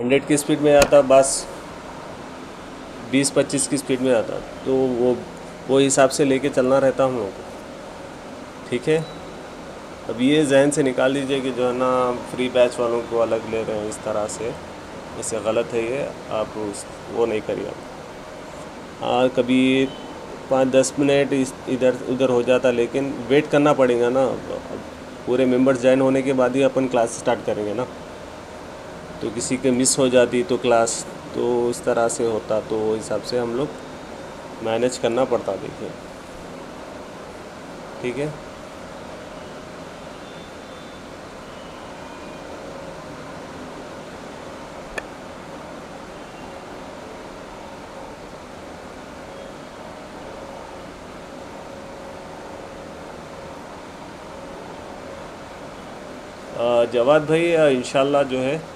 Hundred की speed में आता, बस बीस पच्चीस की स्पीड में आता। तो वो वो हिसाब से लेके चलना रहता हम लोगों को। ठीक है? अब ये जहन से निकाल दीजिए कि जो है ना फ्री बैच वालों को अलग ले रहे हैं इस तरह से। इससे गलत है ये, आप उस, वो नहीं करिए हाँ कभी पाँच, दस मिनट इधर, उधर हो जाता, लेकिन वेट करना पड़ेगा ना। पूरे मेंबर्स ज्वाइन होने के बाद ही अपन क्लास स्टार्ट करेंगे ना। तो किसी के मिस हो जाती तो क्लास तो इस तरह से होता तो हिसाब से हम लोग मैनेज करना पड़ता, देखिए। ठीक है? जवाद भाई इंशाल्लाह जो है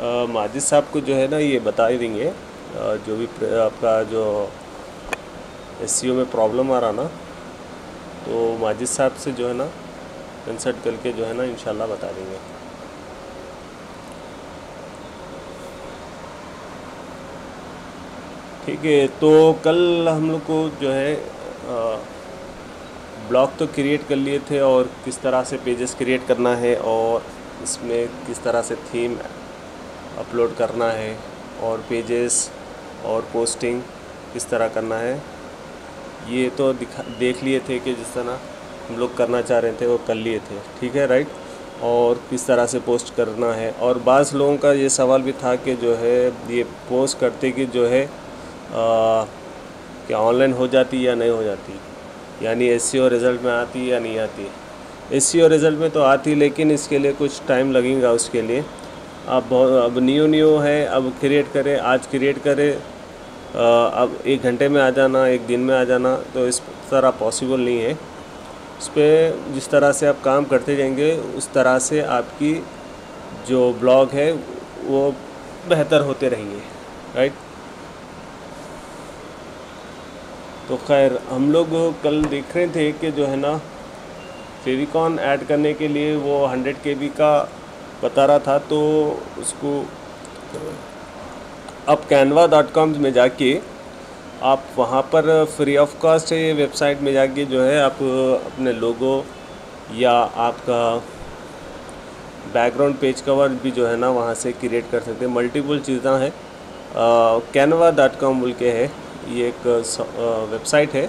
माजिद साहब को जो है ना ये बता ही देंगे जो भी आपका जो एस में प्रॉब्लम आ रहा ना तो माजिद साहब से जो है ना कंसल्ट करके जो है ना इंशाल्लाह बता देंगे। ठीक है तो कल हम लोग को जो है ब्लॉग तो क्रिएट कर लिए थे और किस तरह से पेजेस क्रिएट करना है और इसमें किस तरह से थीम अपलोड करना है और पेजेस और पोस्टिंग किस तरह करना है। ये तो दिखा देख लिए थे कि जिस तरह हम लोग करना चाह रहे थे वो कर लिए थे। ठीक है राइट और किस तरह से पोस्ट करना है। और बाज़ लोगों का ये सवाल भी था कि जो है ये पोस्ट करते कि जो है आ, क्या ऑनलाइन हो जाती या नहीं हो जाती? यानी एस रिज़ल्ट में आती या नहीं आती? एस रिज़ल्ट में तो आती लेकिन इसके लिए कुछ टाइम लगेगा उसके लिए। अब बहुत अब न्यू न्यू है, अब क्रिएट करें, आज क्रिएट करें। अब एक घंटे में आ जाना, एक दिन में आ जाना तो इस तरह पॉसिबल नहीं है। उस पर जिस तरह से आप काम करते जाएँगे, उस तरह से आपकी जो ब्लॉग है, वो बेहतर होते रहेंगे राइट तो खैर, हम लोग कल देख रहे थे कि जो है ना, फेविकॉन ऐड करने के लिए वो हंड्रेड के का बता रहा था तो उसको अब कैनवा डॉट कॉम में जाके आप वहाँ पर फ्री ऑफ़ कॉस्ट ये वेबसाइट में जाके जो है आप अपने लोगो या आपका बैकग्राउंड पेज कवर भी जो है ना वहाँ से क्रिएट कर सकते हैं। मल्टीपल चीज़ें हैं। कैनवा डॉट कॉम बोल के है, ये एक वेबसाइट है।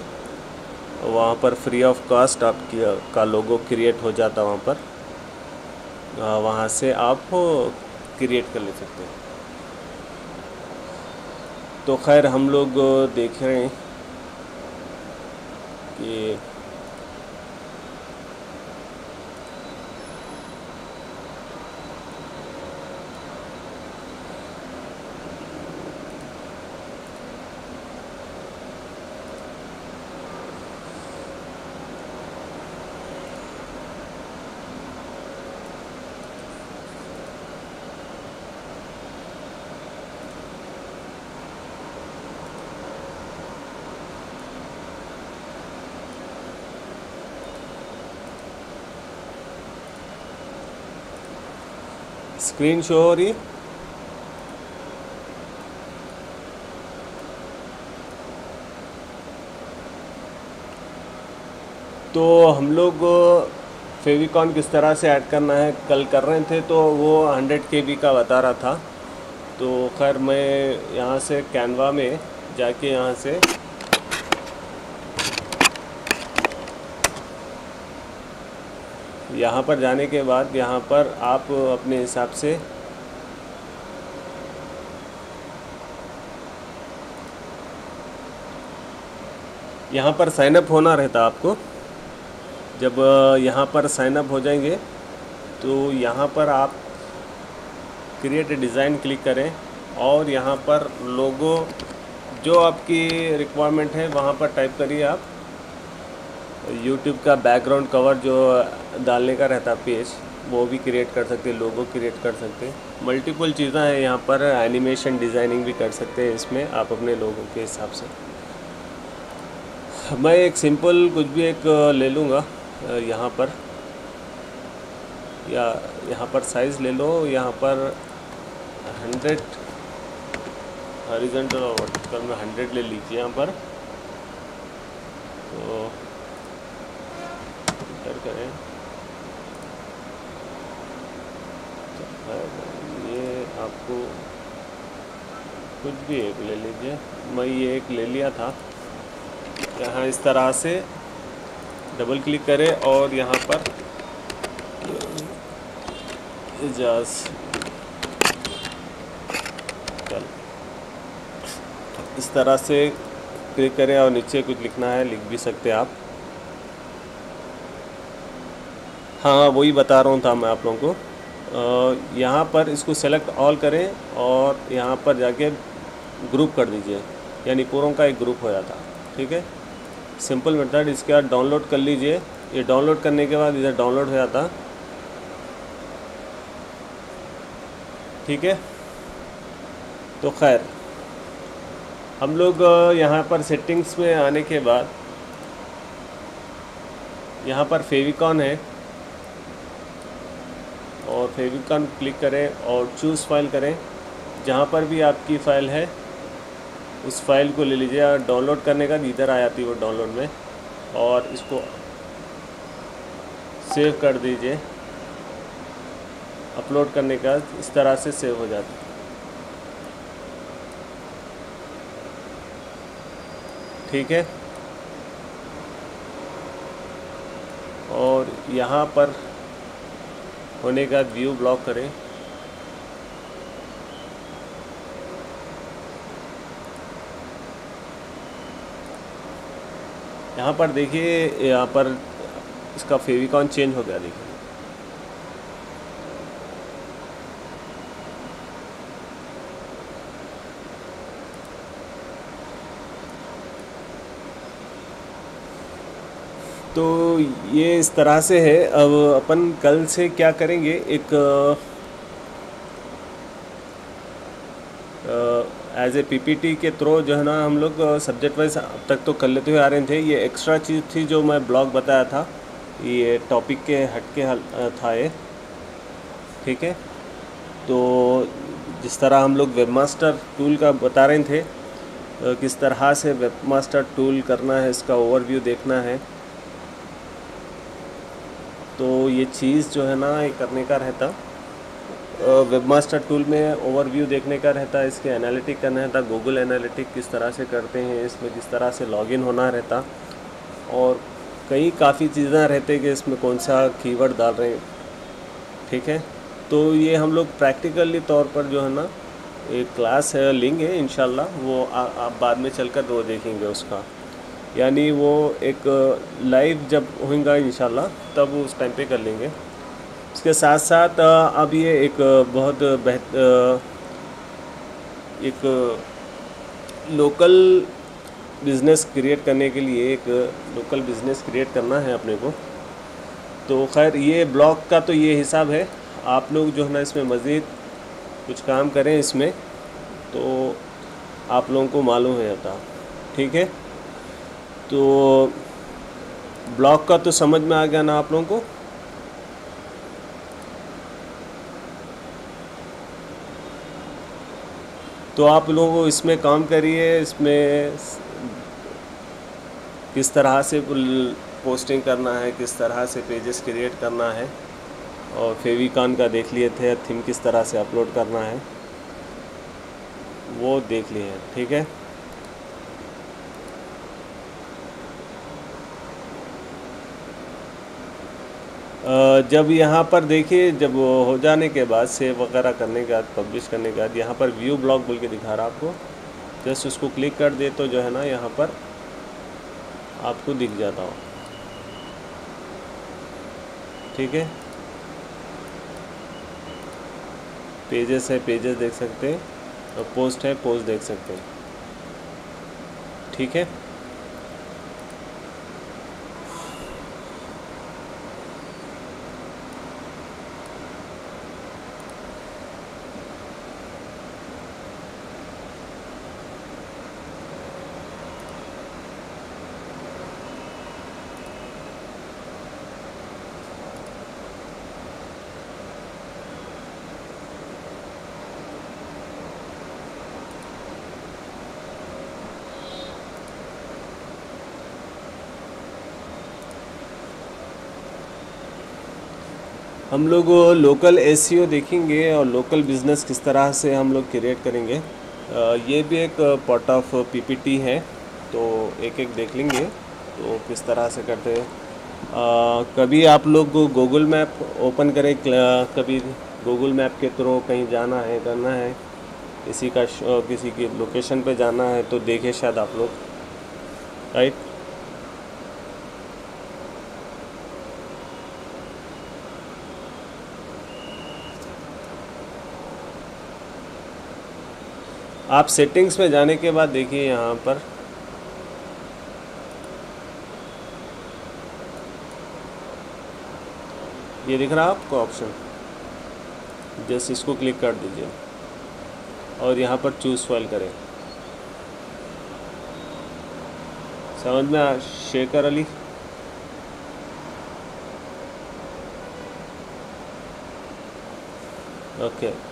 वहाँ पर फ्री ऑफ़ कॉस्ट आपकी का लोगो क्रिएट हो जाता वहाँ पर। वहाँ से आप क्रिएट कर ले सकते हैं। तो खैर हम लोग देख रहे हैं कि स्क्रीन शो हो रही। तो हम लोग फेविकॉन किस तरह से ऐड करना है? कल कर रहे थे तो वो 100 के बी का बता रहा था। तो खैर मैं यहाँ से कैनवा में जाके यहाँ से यहाँ पर जाने के बाद यहाँ पर आप अपने हिसाब से यहाँ पर साइनअप होना रहता आपको। जब यहाँ पर साइनअप हो जाएँगे तो यहाँ पर आप क्रिएट डिज़ाइन क्लिक करें और यहाँ पर लोगो जो आपकी रिक्वायरमेंट है, वहाँ पर टाइप करिए आप। यूट्यूब का बैकग्राउंड कवर जो डालने का रहता पेज वो भी क्रिएट कर सकते लोगो क्रिएट कर सकते। मल्टीपल चीज़ें हैं यहाँ पर एनिमेशन डिज़ाइनिंग भी कर सकते हैं इसमें आप अपने लोगों के हिसाब से। मैं एक सिंपल कुछ भी एक ले लूँगा यहाँ पर। या यहाँ पर साइज़ ले लो, यहाँ पर हंड्रेड हॉरिजेंटल और वर्टिकल में हंड्रेड ले लीजिए यहाँ पर। तो करें तो ये आपको कुछ भी एक ले लीजिए। मैं ये एक ले लिया था। यहाँ इस तरह से डबल क्लिक करें और यहाँ पर इजाज़ चल इस तरह से क्लिक करें और नीचे कुछ लिखना है, लिख भी सकते हैं आप। हाँ वही बता रहा हूँ था मैं आप लोगों को। यहाँ पर इसको सेलेक्ट ऑल करें और यहाँ पर जाके ग्रुप कर दीजिए। यानी पूरों का एक ग्रुप हो जाता, ठीक है? सिंपल मेथड इसके बाद डाउनलोड कर लीजिए। ये डाउनलोड करने के बाद इधर डाउनलोड हो जाता, ठीक है? तो खैर, हम लोग यहाँ पर सेटिंग्स में आने के बाद, यहाँ पर फेविकॉन है। फेविकॉन क्लिक करें और चूज़ फ़ाइल करें। जहाँ पर भी आपकी फ़ाइल है, उस फ़ाइल को ले लीजिए और डाउनलोड करने का इधर आ जाती है वो डाउनलोड में। और इसको सेव कर दीजिए। अपलोड करने का, इस तरह से सेव हो जाती है। ठीक है? और यहाँ पर होने के बाद व्यू ब्लॉक करें। यहाँ पर देखिए, यहाँ पर इसका फेविकॉन चेंज हो गया, देखिए। तो ये इस तरह से है। अब अपन कल से क्या करेंगे? एक एज ए पीपीटी के थ्रू जो है ना, हम लोग सब्जेक्ट वाइज अब तक तो कर लेते हुए आ रहे थे। ये एक्स्ट्रा चीज़ थी जो मैं ब्लॉग बताया था। ये टॉपिक के हट के हल था ये। ठीक है? तो जिस तरह हम लोग वेब मास्टर टूल का बता रहे थे किस तरह से वेब मास्टर टूल करना है, इसका ओवरव्यू देखना है। तो ये चीज़ जो है ना ये करने का रहता। वेबमास्टर टूल में ओवरव्यू देखने का रहता है इसके एनालिटिक करना रहता गूगल एनालिटिक किस तरह से करते हैं इसमें किस तरह से लॉगिन होना रहता। और कई काफ़ी चीज़ें रहते कि इसमें कौन सा कीवर्ड डाल रहे हैं। ठीक है? तो ये हम लोग प्रैक्टिकली तौर पर जो है ना एक क्लास है लेंगे इन वो आ, आप बाद में चलकर वो देखेंगे उसका। यानी वो एक लाइव जब होगा इन तब उस टाइम पे कर लेंगे। इसके साथ साथ अब ये एक बहुत बेहत एक लोकल बिज़नेस क्रिएट करने के लिए एक लोकल बिज़नेस क्रिएट करना है अपने को। तो खैर, ये ब्लॉग का तो ये हिसाब है। आप लोग जो है ना इसमें मज़ीद कुछ काम करें इसमें तो आप लोगों को मालूम है जाता ठीक है? तो ब्लॉग का तो समझ में आ गया ना आप लोगों को? तो आप लोगों को इसमें काम करिए, इसमें किस तरह से पोस्टिंग करना है, किस तरह से पेजेस क्रिएट करना है, और फेविकान का देख लिए थे, थीम किस तरह से अपलोड करना है, वो देख लिए ठीक है? जब यहाँ पर देखिए, जब हो जाने के बाद सेव वगैरह करने के बाद पब्लिश करने के बाद, यहाँ पर व्यू ब्लॉग बोल के दिखा रहा आपको। जस्ट उसको क्लिक कर दे तो जो है ना, यहाँ पर आपको दिख जाता हो। ठीक है? पेजेस है पेजेस देख सकते हैं। और पोस्ट है पोस्ट देख सकते हैं। ठीक है? हम लोग लोकल एस देखेंगे और लोकल बिज़नेस किस तरह से हम लोग क्रिएट करेंगे। ये भी एक पार्ट ऑफ़ पीपीटी है तो एक एक देख लेंगे तो किस तरह से करते हैं। कभी आप लोग गूगल मैप ओपन करें कभी गूगल मैप के थ्रू कहीं जाना है, करना है, किसी का किसी की लोकेशन पे जाना है तो देखें शायद आप लोग। राइट आप सेटिंग्स में जाने के बाद देखिए यहाँ पर। ये दिख रहा है आपको ऑप्शन जस्ट इसको क्लिक कर दीजिए और यहाँ पर चूज़ फ़ाइल करें। समझ में आ, शेखर अली? ओके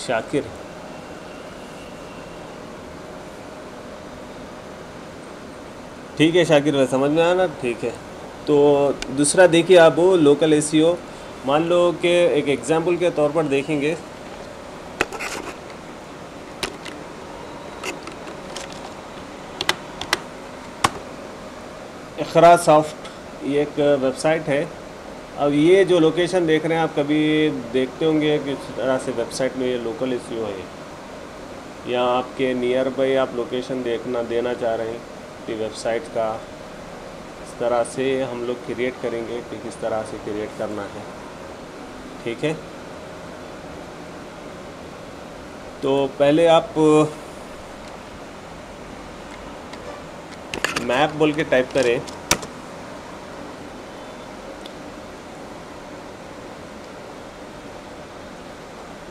शाकिर ठीक है शाकिर भाई समझ में आया ना? ठीक है। तो दूसरा देखिए आप वो लोकल ए मान लो कि एक एग्जांपल के तौर पर देखेंगे। इखरा सॉफ्ट ये एक वेबसाइट है। अब ये जो लोकेशन देख रहे हैं, आप कभी देखते होंगे किस तरह से वेबसाइट में ये लोकल इश्यू है या। आपके नियर बाई आप लोकेशन देखना, देना चाह रहे हैं कि वेबसाइट का इस तरह से हम लोग क्रिएट करेंगे कि किस तरह से क्रिएट करना है। ठीक है? तो पहले आप मैप बोल के टाइप करें।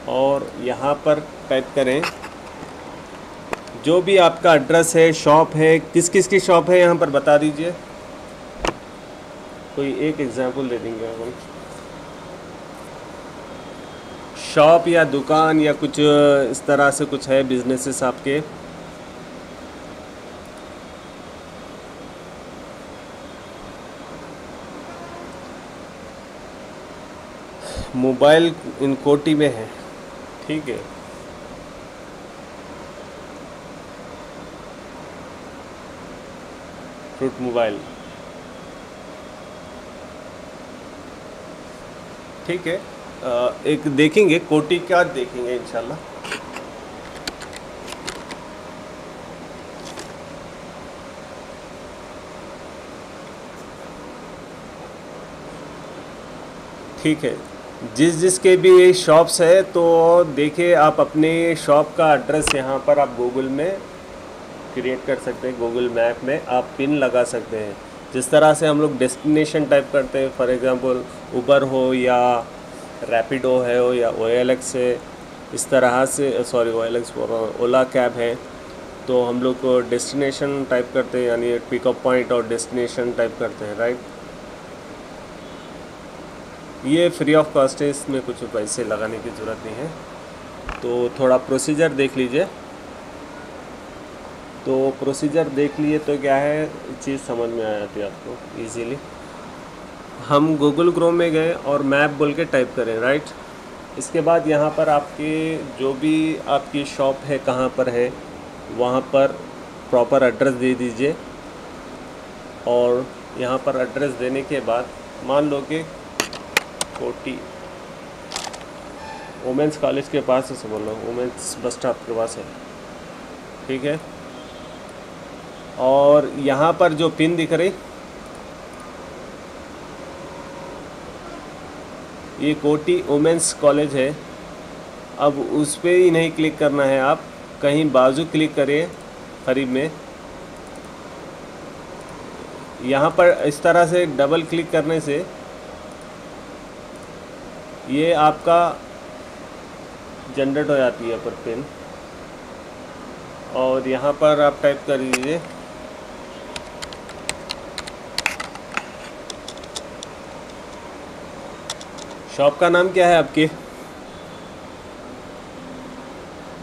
और यहाँ पर टाइप करें। जो भी आपका एड्रेस है शॉप है किस किस की शॉप है, यहाँ पर बता दीजिए। कोई एक एग्जांपल दे देंगे हम। शॉप या दुकान या कुछ, इस तरह से कुछ है बिजनेसेस आपके। मोबाइल इन कोटी में है। ठीक है। फ्रूट मोबाइल ठीक है। एक देखेंगे कोटी का देखेंगे इंशाल्लाह। ठीक है। जिस जिसके भी ये शॉप्स है तो देखिए आप अपने शॉप का एड्रेस यहाँ पर आप गूगल में क्रिएट कर सकते हैं गूगल मैप में आप पिन लगा सकते हैं। जिस तरह से हम लोग डेस्टिनेशन टाइप करते हैं फॉर एग्जांपल उबर हो या रैपिडो है हो या एक्स है, इस तरह से sorry O L Ola cab है तो हम लोग को डेस्टिनेशन टाइप करते हैं, यानी पिकअप पॉइंट और डेस्टिनेशन टाइप करते हैं राइट ये फ्री ऑफ़ कॉस्ट है, इसमें कुछ पैसे लगाने की ज़रूरत नहीं है। तो थोड़ा प्रोसीजर देख लीजिए। तो प्रोसीजर देख लिए तो क्या है, चीज़ समझ में आ जाती है आपको इजीली हम गूगल क्रोम में गए और मैप बोल के टाइप करें राइट इसके बाद यहाँ पर आपके जो भी आपकी शॉप है, कहाँ पर है, वहाँ पर प्रॉपर एड्रेस दे दीजिए। और यहाँ पर एड्रेस देने के बाद मान लो कि कोटी। वुमेंस कॉलेज के पास है, समझ लो। वुमेंस बस स्टॉप के पास है। ठीक है? और यहाँ पर जो पिन दिख रही, ये कोटी वुमेंस कॉलेज है। अब उस पर ही नहीं क्लिक करना है आप। कहीं बाजू क्लिक करिए, करीब में। यहाँ पर इस तरह से डबल क्लिक करने से ये आपका जनरेट हो जाती है पर पिन और यहाँ पर आप टाइप कर लीजिए. शॉप का नाम क्या है आपके?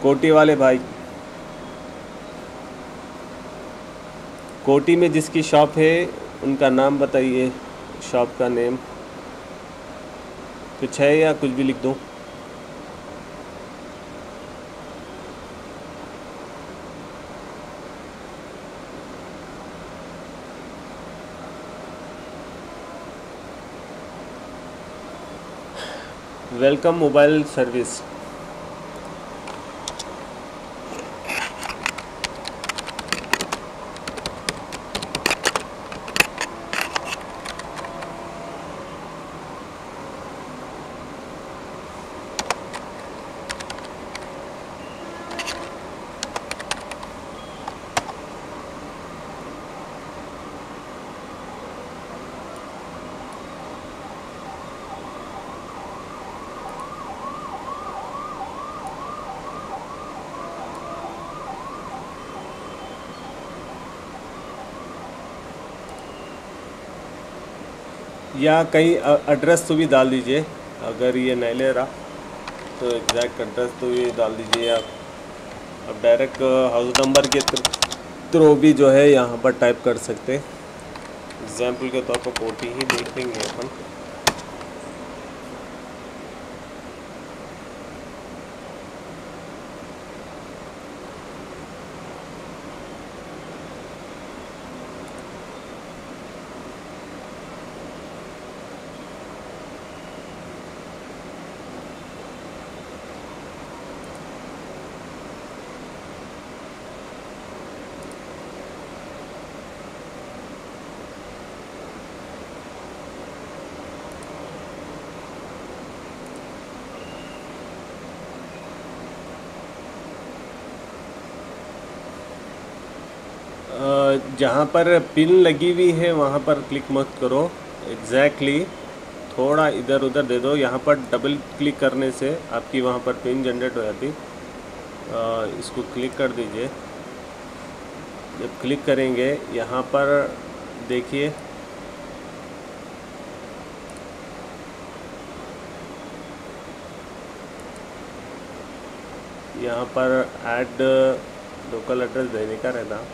कोटी वाले भाई. कोटी में जिसकी शॉप है, उनका नाम बताइए शॉप का नेम कुछ है या कुछ भी लिख दो? वेलकम मोबाइल सर्विस या कहीं एड्रेस तो भी डाल दीजिए, अगर ये नहीं ले रहा तो एग्जैक्ट एड्रेस तो ये डाल दीजिए आप। अब डायरेक्ट हाउस नंबर के थ्रो भी जो है यहाँ पर टाइप कर सकते एग्ज़ाम्पल के तौर पर कोटी ही देखेंगे अपन। जहाँ पर पिन लगी हुई है वहाँ पर क्लिक मत करो। एग्जैक्टली exactly, थोड़ा इधर उधर दे दो। यहाँ पर डबल क्लिक करने से आपकी वहाँ पर पिन जनरेट हो जाती। इसको क्लिक कर दीजिए। जब क्लिक करेंगे यहाँ पर देखिए। यहाँ पर ऐड लोकल एड्रेस देने का रहता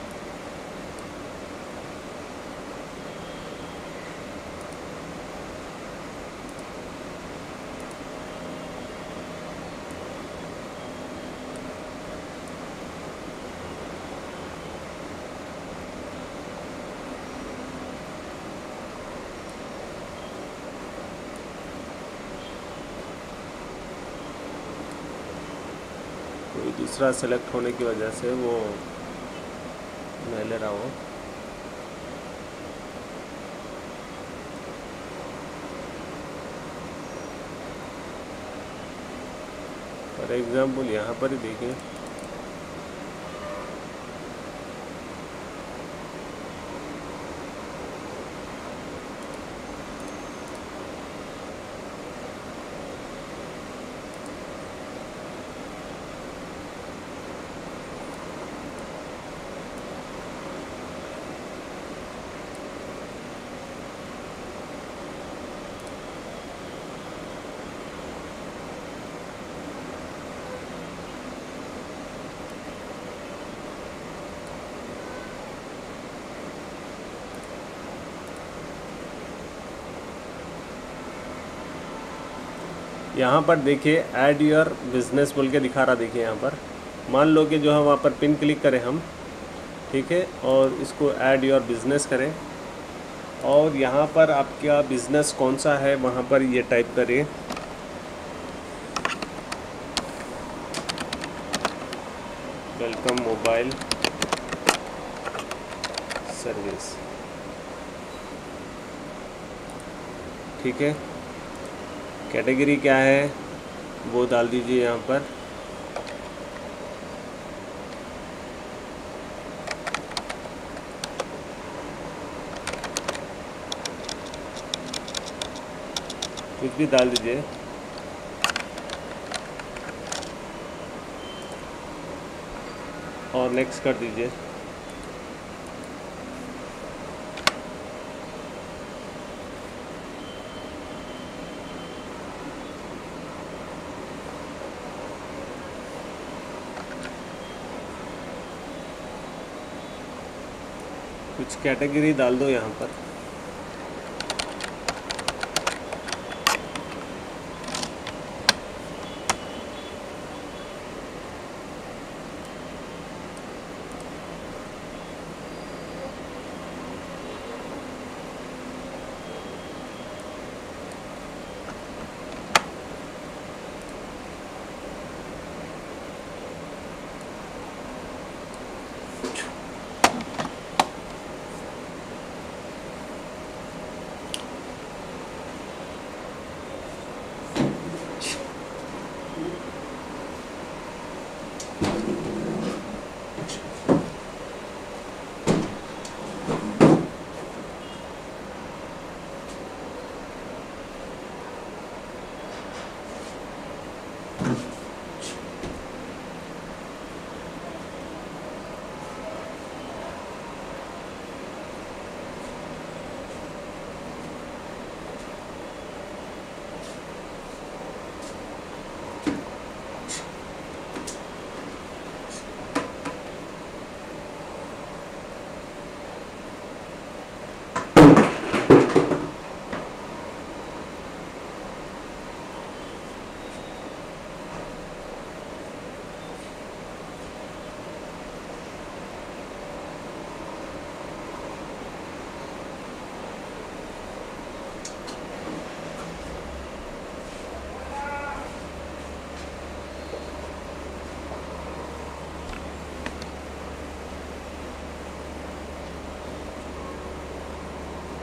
कोई दूसरा सेलेक्ट होने की वजह से वो मैं ले रहा हूँ। फॉर एग्ज़ाम्पल यहाँ पर ही देखिए यहाँ पर देखिए ऐड योर बिज़नेस बोल के दिखा रहा देखिए यहाँ पर। मान लो कि जो है वहाँ पर पिन क्लिक करें हम, ठीक है? और इसको ऐड योर बिज़नेस करें। और यहाँ पर आपका बिज़नेस कौन सा है, वहाँ पर ये टाइप करिए। वेलकम मोबाइल सर्विस ठीक है? कैटेगरी क्या है, वो डाल दीजिए यहाँ पर। कुछ भी डाल दीजिए। और नेक्स्ट कर दीजिए। कुछ कैटेगरी डाल दो यहाँ पर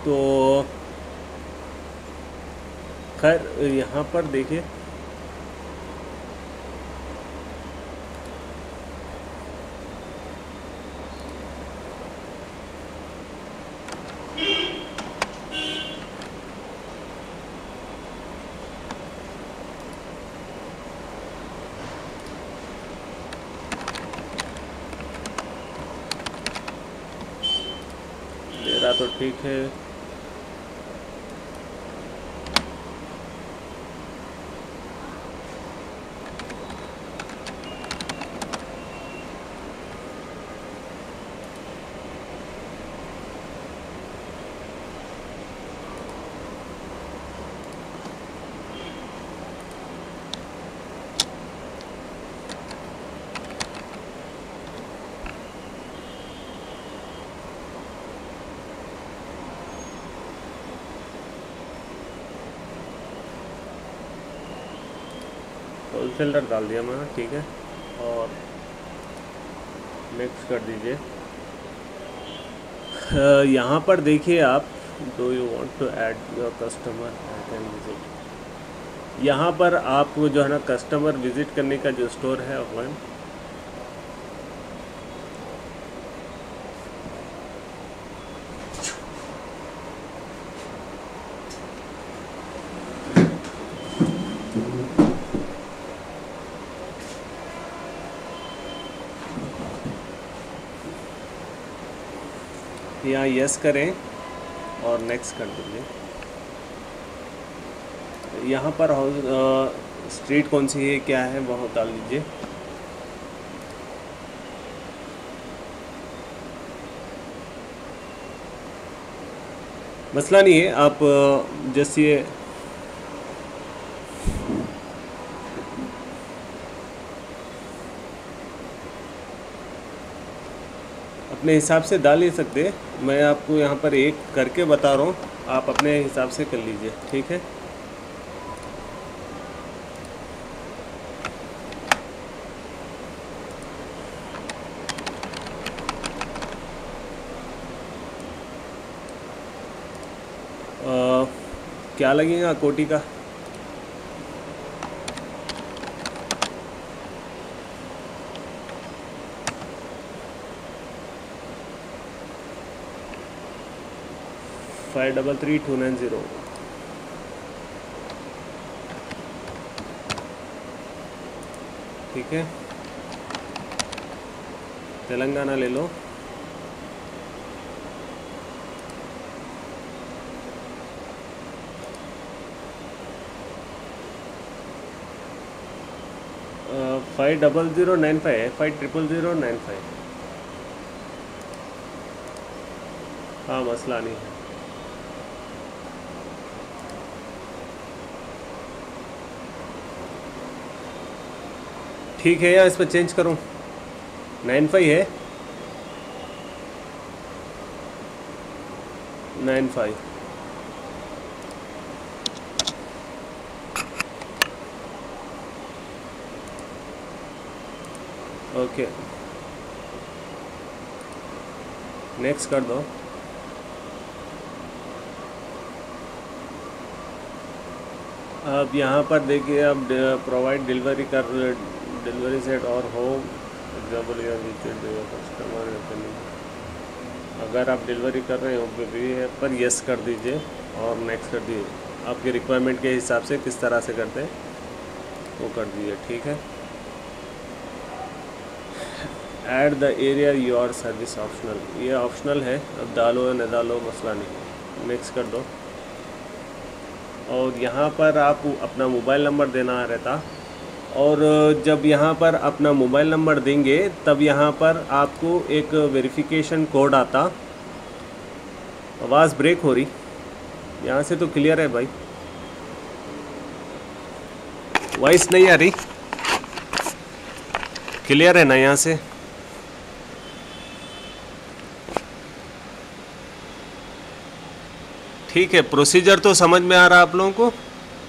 तो खैर यहाँ पर देखिए। तो ठीक है। होलसेलर डाल दिया मैंने, ठीक है। और मिक्स कर दीजिए। यहाँ पर देखिए आप do you want to add your customer visit यहाँ पर आप जो है ना कस्टमर विज़िट करने का जो स्टोर है ऑफलाइन यहाँ यस करें और नेक्स्ट कर दीजिए यहाँ पर हाउस स्ट्रीट कौन सी है, क्या है, वह डाल दीजिए. मसला नहीं है, आप जैसे अपने हिसाब से डाल ही सकते. मैं आपको यहाँ पर एक करके बता रहा हूँ आप अपने हिसाब से कर लीजिए ठीक है? अ, क्या लगेगा कोटी का? Five double three two nine zero ठीक है? तेलंगाना ले लो। Five double zero nine five है five triple zero nine five हाँ मसला नहीं है। ठीक है या इस पर चेंज करूँ। नाइन फाइव है। नाइन फाइव ओके नेक्स्ट कर दो। अब यहाँ पर देखिए, अब प्रोवाइड डिलीवरी कर डिलीवरी सेट और होम एग्ज़ाम्पल या कस्टमर अगर आप डिलीवरी कर रहे हो तो भी है, पर यस कर दीजिए और नेक्स्ट कर दीजिए। आपके रिक्वायरमेंट के हिसाब से किस तरह से करते हैं, वो कर दीजिए, ठीक है? Add the area your service optional ये ऑप्शनल है, अब डालो या न डालो, मसला नहीं। नेक्स्ट कर दो। और यहाँ पर आप अपना मोबाइल नंबर देना रहता। और जब यहाँ पर अपना मोबाइल नंबर देंगे, तब यहाँ पर आपको एक वेरिफिकेशन कोड आता। आवाज़ ब्रेक हो रही। यहाँ से तो क्लियर है भाई। वॉइस नहीं आ रही। क्लियर है ना यहाँ से? ठीक है प्रोसीजर तो समझ में आ रहा आप लोगों को।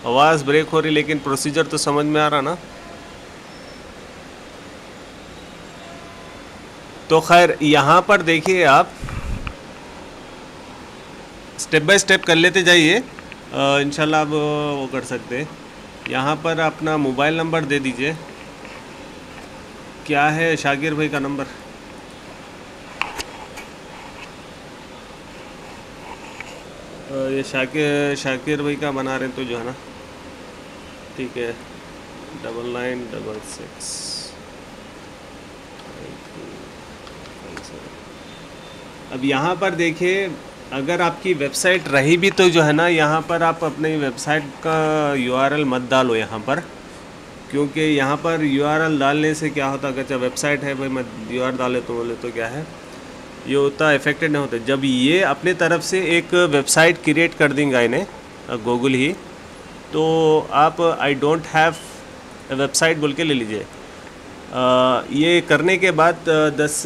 आवाज़ ब्रेक हो रही, लेकिन प्रोसीजर तो समझ में आ रहा ना। तो खैर, यहाँ पर देखिए आप स्टेप बाय स्टेप कर लेते जाइए। इंशाल्लाह आप वो कर सकते हैं। यहाँ पर अपना मोबाइल नंबर दे दीजिए। क्या है शागिर भाई का नंबर? ये शाकिर शाकिर भाई का बना रहे हैं तो जो है ना। ठीक है। Double nine, double six. अब यहाँ पर देखिए, अगर आपकी वेबसाइट रही भी तो जो है ना, यहाँ पर आप अपनी वेबसाइट का यूआरएल मत डालो यहाँ पर, क्योंकि यहाँ पर यूआरएल डालने से क्या होता अगर वेबसाइट है, भाई मैं यू आर डाले तो बोले तो क्या है? ये होता इफेक्टेड नहीं होता। जब ये अपने तरफ़ से एक वेबसाइट क्रिएट कर देंगे इन्हें गूगल ही तो आप आई डोंट हैव वेबसाइट बोल के ले लीजिए। ये करने के बाद दस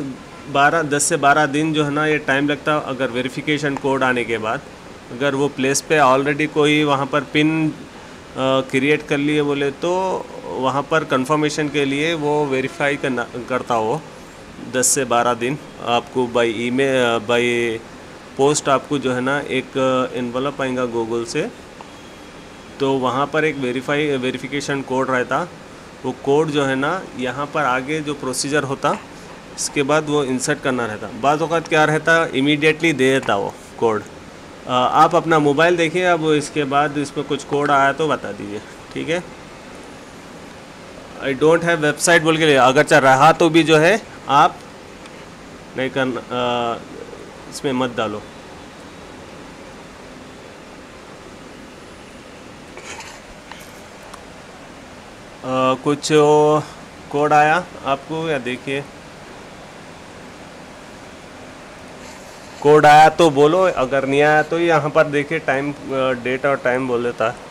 बारह, दस से बारह दिन जो है ना, ये टाइम लगता अगर वेरिफिकेशन कोड आने के बाद। अगर वो प्लेस पे ऑलरेडी कोई वहाँ पर पिन क्रिएट कर लिए बोले तो वहाँ पर कंफर्मेशन के लिए वो वेरीफाई करना, करता हो दस से बारह दिन आपको बाई ईमेल बाई पोस्ट आपको जो है ना, एक इन्वलप आएगा गूगल से। तो वहाँ पर एक वेरीफाई वेरिफिकेशन कोड रहता। वो कोड जो है ना, यहाँ पर आगे जो प्रोसीजर होता इसके बाद वो इंसर्ट करना रहता। बाद वक़्त क्या रहता? इमीडिएटली दे देता वो कोड आप अपना मोबाइल देखिए अब इसके बाद इस पर कुछ कोड आया तो बता दीजिए ठीक है? आई डोंट हैव वेबसाइट बोल के लिए अगर चल रहा तो भी जो है आप नहीं कर इसमें मत डालो। आ, कुछ कोड आया आपको या देखिए? कोड आया तो बोलो, अगर नहीं आया तो यहाँ पर देखिए टाइम डेट और टाइम बोल देता। है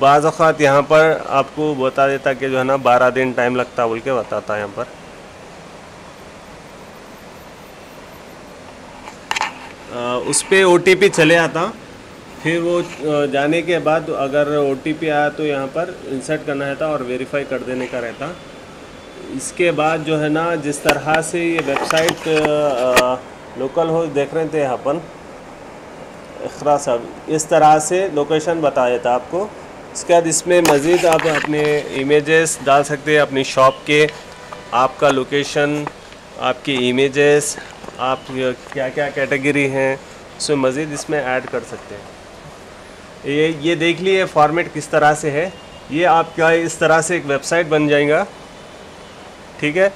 बाज़ात यहाँ पर आपको बता देता कि जो है ना बारह दिन टाइम लगता बोल के बताता है यहाँ पर। उस पर ओ चले आता। फिर वो जाने के बाद अगर ओटीपी आया तो यहाँ पर इंसर्ट करना रहता और वेरीफाई कर देने का रहता। इसके बाद जो है ना, जिस तरह से ये वेबसाइट लोकल हो, देख रहे थे अपन अखरा साहब, इस तरह से लोकेशन बता देता आपको। इसके बाद इसमें मज़ीद आप अपने इमेजेस डाल सकते हैं, अपनी शॉप के, आपका लोकेशन आपकी इमेजेस आप क्या क्या कैटेगरी हैं उसमें मज़ीद इसमें ऐड कर सकते हैं। ये ये देख लिए फॉर्मेट किस तरह से है। ये आपका इस तरह से एक वेबसाइट बन जाएगा। ठीक है?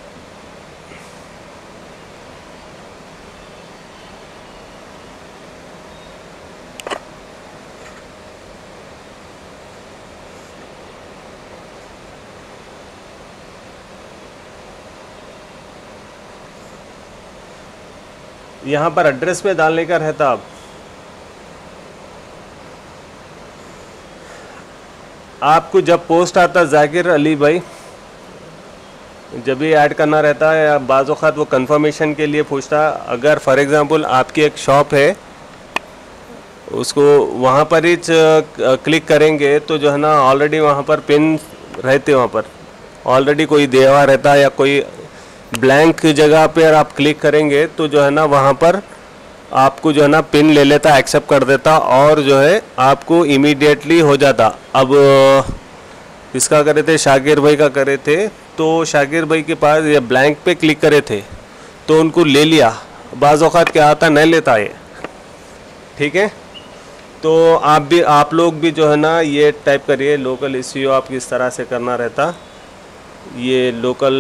यहाँ पर एड्रेस पे डालने का रहता अब। आपको जब पोस्ट आता जाकिर अली भाई, जब भी ऐड करना रहता है, या वो कंफर्मेशन के लिए पूछता, अगर फॉर एग्ज़ाम्पल आपकी एक शॉप है, उसको वहाँ पर ही क्लिक करेंगे तो जो है ना ऑलरेडी वहाँ पर पिन रहते वहाँ पर। ऑलरेडी कोई देवा रहता है या कोई ब्लैंक जगह पर आप क्लिक करेंगे तो जो है ना, वहाँ पर आपको जो है ना पिन ले लेता एक्सेप्ट कर देता, और जो है, आपको इमीडिएटली हो जाता। अब, इसका करे थे शाकिर भाई का करे थे तो शाकिर भाई के पास ये ब्लैंक पे क्लिक करे थे तो उनको ले लिया। बाज़ात क्या आता, नहीं लेता ये। ठीक है? तो आप भी, आप लोग भी जो है ना, ये टाइप करिए लोकल एस आप किस तरह से करना रहता, ये लोकल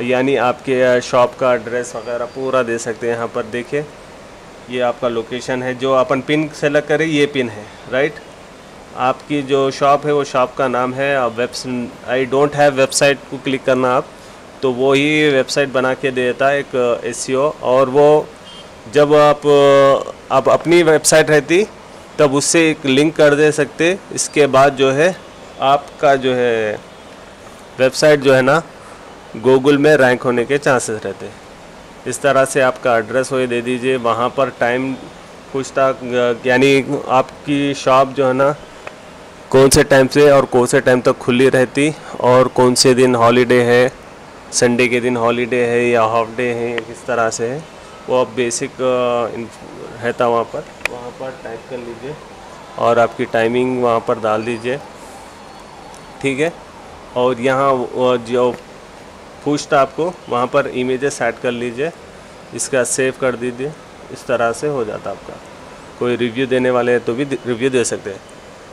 यानी आपके शॉप का एड्रेस वगैरह पूरा दे सकते हैं यहाँ पर, देखिए। ये आपका लोकेशन है, जो अपन पिन सेलेक्ट करें, ये पिन है राइट आपकी जो शॉप है, वो शॉप का नाम है web I don't have website को क्लिक करना आप तो वो ही वेबसाइट बना के देता है एक एस और वो जब आप आप अपनी वेबसाइट रहती, तब उससे एक लिंक कर दे सकते। इसके बाद जो है, आपका जो है वेबसाइट जो है ना गूगल में रैंक होने के चांसेस रहते हैं। इस तरह से आपका एड्रेस हो दे दीजिए। वहाँ पर टाइम पूछता यानी आपकी शॉप जो है ना, कौन से टाइम से और कौन से टाइम तक खुली रहती और कौन से दिन हॉलीडे है संडे के दिन हॉलीडे है या हाफ़ डे है किस तरह से है, वो आप बेसिक रहता वहाँ पर। वहाँ पर टाइप कर लीजिए और आपकी टाइमिंग वहाँ पर डाल दीजिए। ठीक है? और यहाँ जो पूछता आपको, वहाँ पर इमेजेस ऐड कर लीजिए, इसका सेव कर दीजिए, इस तरह से हो जाता आपका। कोई रिव्यू देने वाले हैं तो भी रिव्यू दे सकते हैं।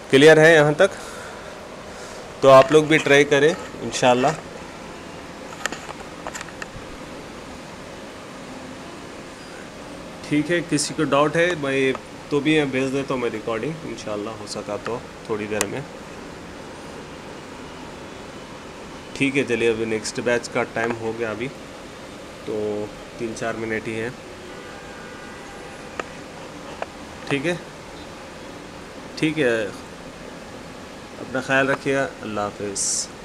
क्लियर है यहाँ तक? तो आप लोग भी ट्राई करें इन ठीक है, किसी को डाउट है, मैं तो भी मैं भेज देता हूँ मैं रिकॉर्डिंग इन हो सका तो थोड़ी देर में। ठीक है, चलिए अभी नेक्स्ट बैच का टाइम हो गया अभी। तो तीन चार मिनट ही है। ठीक है? ठीक है। अपना ख्याल रखिएगा अल्लाह हाफिज़।